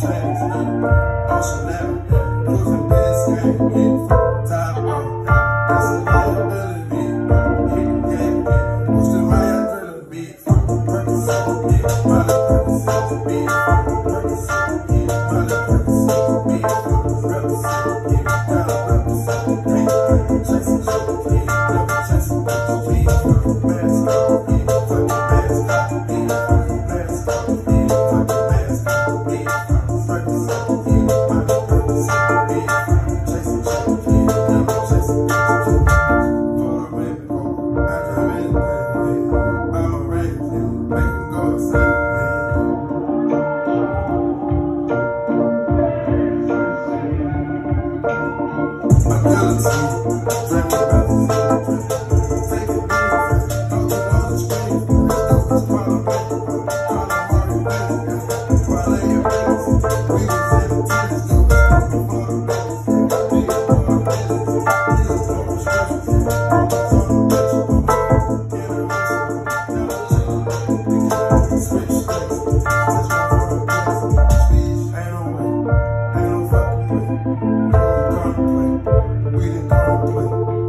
times, I'm awesome now. We didn't call